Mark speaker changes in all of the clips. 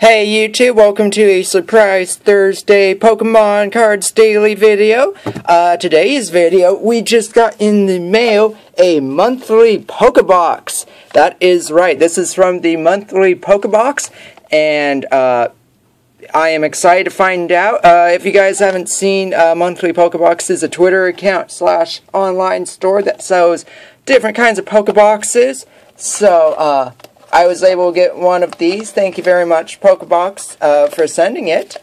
Speaker 1: Hey YouTube, welcome to a surprise Thursday Pokemon Cards Daily video. Uh, today's video, we just got in the mail a monthly Pokebox. That is right, this is from the monthly Pokebox, and uh, I am excited to find out. Uh, if you guys haven't seen, uh, Monthly Pokebox is a Twitter account slash online store that sells different kinds of Pokeboxes. So, uh, I was able to get one of these. Thank you very much, Pokebox, uh, for sending it.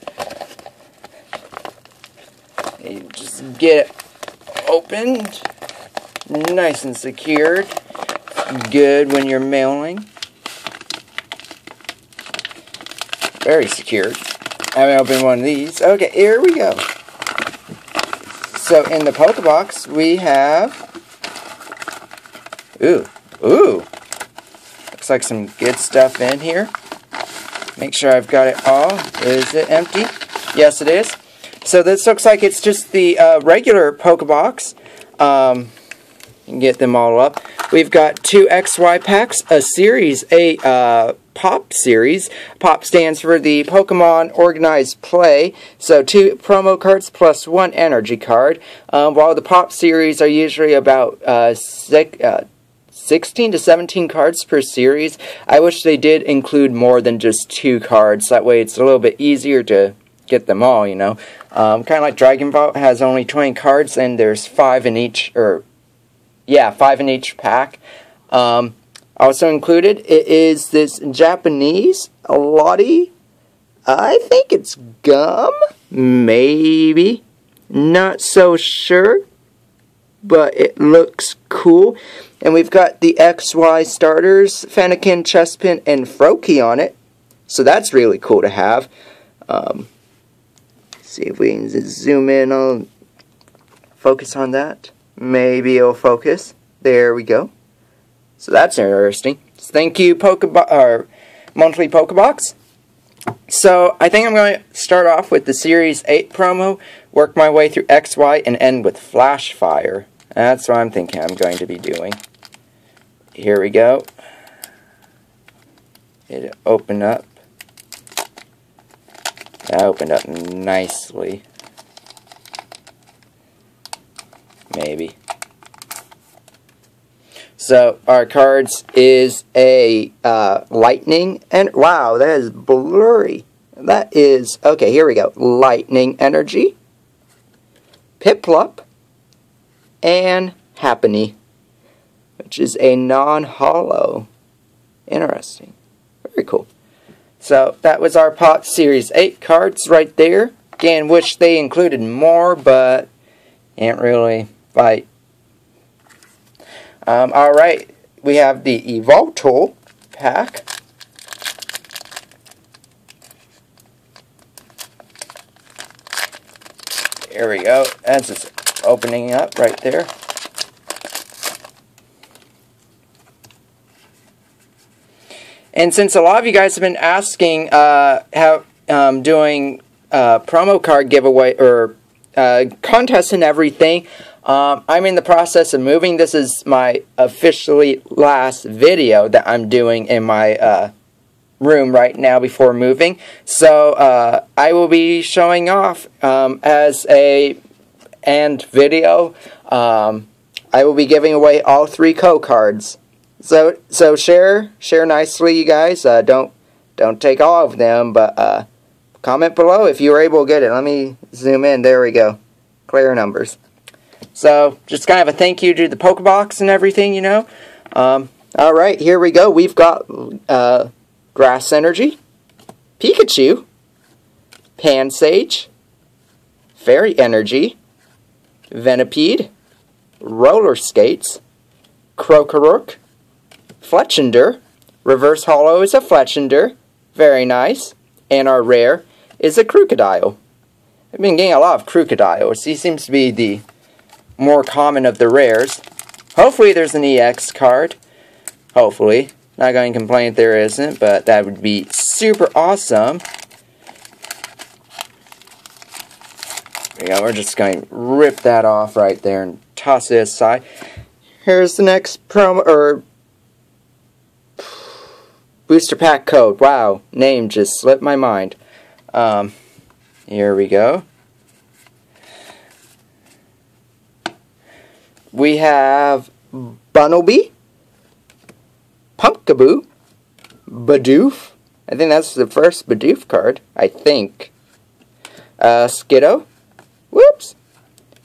Speaker 1: You just get it opened, nice and secured. Good when you're mailing. Very secured. I haven't opened one of these. Okay, here we go. So in the Pokebox, we have... Ooh, ooh, like some good stuff in here. Make sure I've got it all. Is it empty? Yes, it is. So this looks like it's just the uh, regular Pokebox. Um, you can get them all up. We've got two XY packs, a series, a uh, POP series. POP stands for the Pokemon Organized Play. So two promo cards plus one energy card. Um, while the POP series are usually about uh, six, uh, 16 to 17 cards per series. I wish they did include more than just two cards. That way it's a little bit easier to get them all, you know. Um, kind of like Dragon Ball has only 20 cards and there's five in each, or yeah, five in each pack. Um, also included it is this Japanese Lotte. I think it's gum, maybe. Not so sure, but it looks cool. And we've got the XY starters, Fennekin, Chespin, and Froakie on it. So that's really cool to have. Um, see if we can zoom in on, focus on that. Maybe it'll focus. There we go. So that's interesting. So thank you, Pokebo or monthly Pokebox. So I think I'm going to start off with the Series 8 promo, work my way through XY, and end with Flashfire. That's what I'm thinking I'm going to be doing here we go. It opened up. That opened up nicely. Maybe. So our cards is a uh, lightning and wow, that is blurry. That is okay. Here we go. Lightning energy, Piplup, and Happiny which is a non-holo. Interesting. Very cool. So that was our POP Series 8 cards right there. Again, wish they included more, but can't really fight. Um, Alright, we have the Yveltal pack. There we go. That's just opening up right there. And since a lot of you guys have been asking uh, how um, doing uh, promo card giveaway or uh, contests and everything, um, I'm in the process of moving. This is my officially last video that I'm doing in my uh, room right now before moving. So uh, I will be showing off um, as a and video. Um, I will be giving away all three co cards. So so share share nicely, you guys. Uh, don't don't take all of them, but uh, comment below if you were able to get it. Let me zoom in. There we go. Clear numbers. So just kind of a thank you to the Pokebox and everything, you know. Um, all right, here we go. We've got uh, Grass Energy, Pikachu, Pansage, Fairy Energy, Venipede, Roller Skates, Krokorok, Fletchinder. Reverse Holo is a Fletchinder. Very nice. And our rare is a Krookodile. I've been getting a lot of Krookodiles. He seems to be the more common of the rares. Hopefully there's an EX card. Hopefully. Not going to complain if there isn't, but that would be super awesome. Yeah, we're just going to rip that off right there and toss it aside. Here's the next promo, or booster pack code. Wow, name just slipped my mind. Um, here we go. We have Bunnelby, Pumpkaboo, Bidoof. I think that's the first Bidoof card. I think. Uh, Skiddo. Whoops.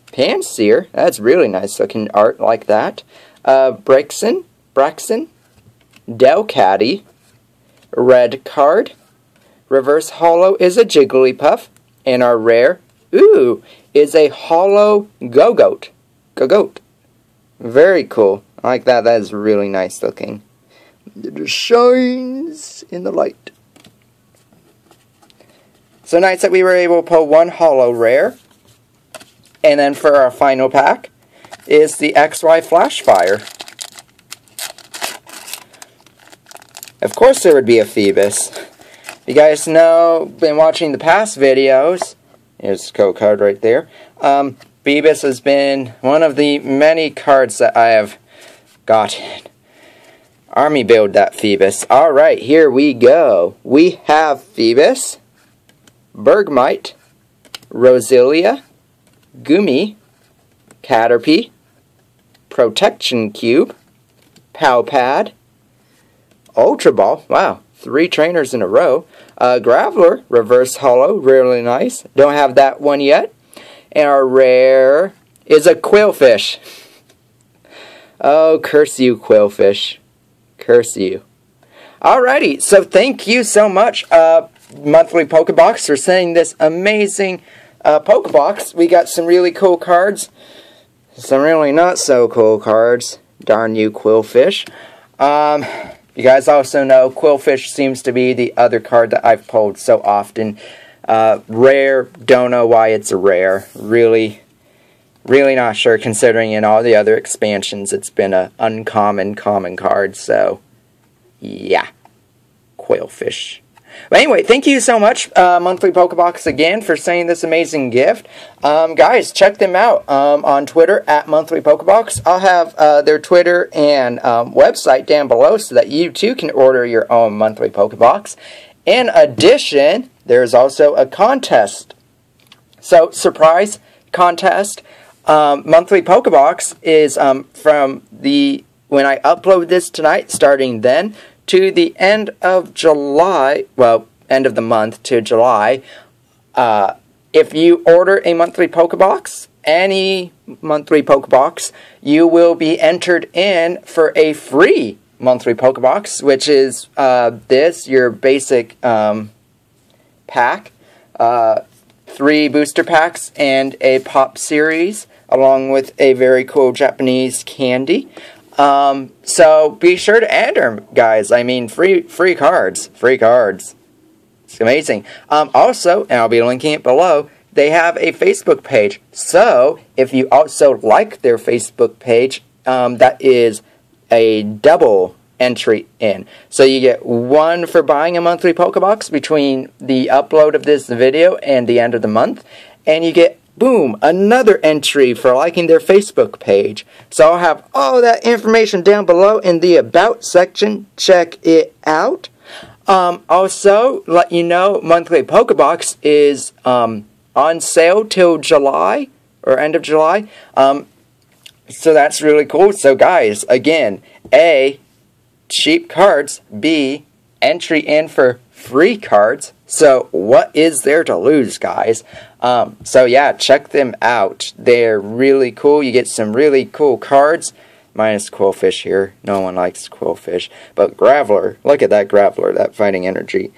Speaker 1: Pansear. That's really nice looking art like that. Uh, Braixen. Braxton. Delcatty. Red card. Reverse Holo is a Jigglypuff. And our rare, ooh, is a Holo Gogoat. Gogoat. Very cool. I like that. That is really nice looking. It just shines in the light. So nice that we were able to pull one holo rare. And then for our final pack is the XY Flashfire. Of course there would be a Phoebus. You guys know, been watching the past videos, here's the code card right there, um, Phoebus has been one of the many cards that I have gotten. Army build that Phoebus. Alright, here we go. We have Phoebus, Bergmite, Roselia, Goomy, Caterpie, Protection Cube, Pal Pad, Ultra Ball. Wow, three trainers in a row. Uh, Graveler, Reverse Holo, really nice. Don't have that one yet. And our rare is a Qwilfish. Oh, curse you, Qwilfish. Curse you. Alrighty, so thank you so much, uh, Monthly Pokebox, for sending this amazing uh, Pokebox. We got some really cool cards, some really not so cool cards. Darn you, Qwilfish. Um, you guys also know Qwilfish seems to be the other card that I've pulled so often. Uh, rare, don't know why it's a rare. Really, really not sure considering in all the other expansions it's been an uncommon common card. So, yeah. Quailfish. But anyway, thank you so much, uh, Monthly Pokebox, again, for sending this amazing gift. Um, guys, check them out um, on Twitter at Monthly Pokebox. I'll have uh, their Twitter and um, website down below so that you too can order your own Monthly Pokebox. In addition, there's also a contest. So, surprise contest. Um, monthly Pokebox is um, from the when I upload this tonight, starting then to the end of July, well, end of the month to July, uh, if you order a monthly Pokebox, any monthly Pokebox, you will be entered in for a free monthly Pokebox, which is uh, this, your basic um, pack, uh, three booster packs, and a pop series, along with a very cool Japanese candy. Um, so be sure to enter, guys. I mean, free free cards, free cards. It's amazing. Um, also, and I'll be linking it below. They have a Facebook page. So if you also like their Facebook page, um, that is a double entry in. So you get one for buying a monthly Pokebox between the upload of this video and the end of the month, and you get boom, another entry for liking their Facebook page. So I'll have all that information down below in the About section. Check it out. Um, also, let you know, monthly Pokebox is um, on sale till July or end of July. Um, so that's really cool. So guys, again, A, cheap cards. B, entry in for free cards. So what is there to lose, guys? Um, so yeah, check them out. They're really cool. You get some really cool cards. Minus Qwilfish here. No one likes Qwilfish. But Graveler, look at that Graveler, that fighting energy.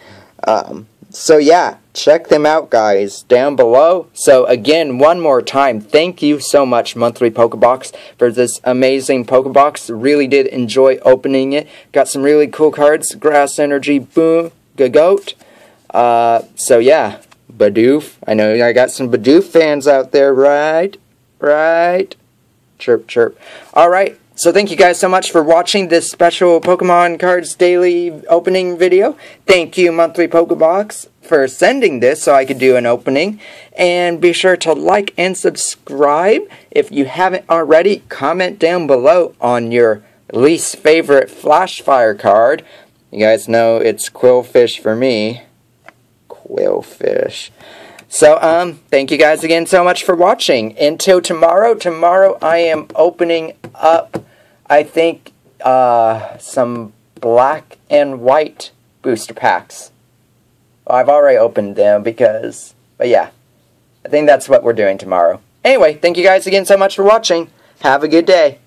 Speaker 1: Um, so yeah, check them out, guys, down below. So again, one more time, thank you so much, Monthly Pokebox, for this amazing Pokebox. Really did enjoy opening it. Got some really cool cards. Grass Energy, Boom, Goat. Uh, so yeah, Bidoof. I know I got some Bidoof fans out there, right? Right? Chirp, chirp. Alright, so thank you guys so much for watching this special Pokemon Cards Daily opening video. Thank you, Monthly Pokebox, for sending this so I could do an opening. And be sure to like and subscribe. If you haven't already, comment down below on your least favorite Flashfire card. You guys know it's Qwilfish for me. Qwilfish. So, um, thank you guys again so much for watching. Until tomorrow, tomorrow I am opening up, I think, uh, some black and white booster packs. Well, I've already opened them because, but yeah. I think that's what we're doing tomorrow. Anyway, thank you guys again so much for watching. Have a good day.